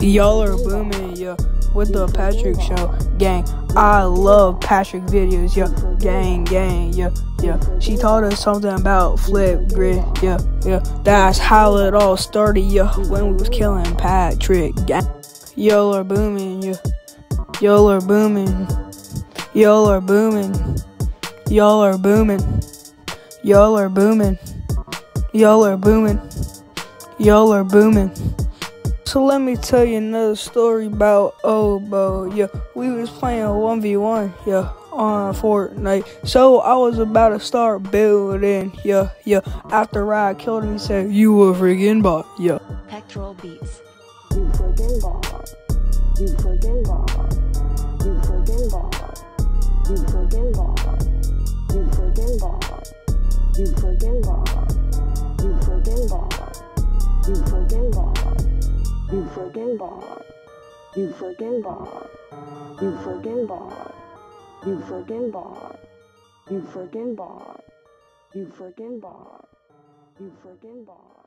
Y'all are booming, yeah, with the Patrick Show, gang. I love Patrick videos, yeah, gang, gang, yeah, yeah. She taught us something about Flipgrid, yeah, yeah. That's how it all started, yeah, when we was killing Patrick, gang. Y'all are booming. Y'all are booming. Y'all are booming. Y'all are booming. Y'all are booming. Y'all are booming. Y'all are booming. So let me tell you another story about Obo. Yeah, we was playing 1v1, yeah, on Fortnite. So I was about to start building, yeah, yeah. After Rod killed him, he said, You a freaking bot, yeah. Pectoral Beatz. You freaking ball. You freaking ball. You freaking ball. You freaking ball. You freaking ball. You freaking ball. You freaking ball. You freaking ball. You freaking ball. You freaking ball. You freaking ball. You freaking ball. You freaking ball. You freaking ball.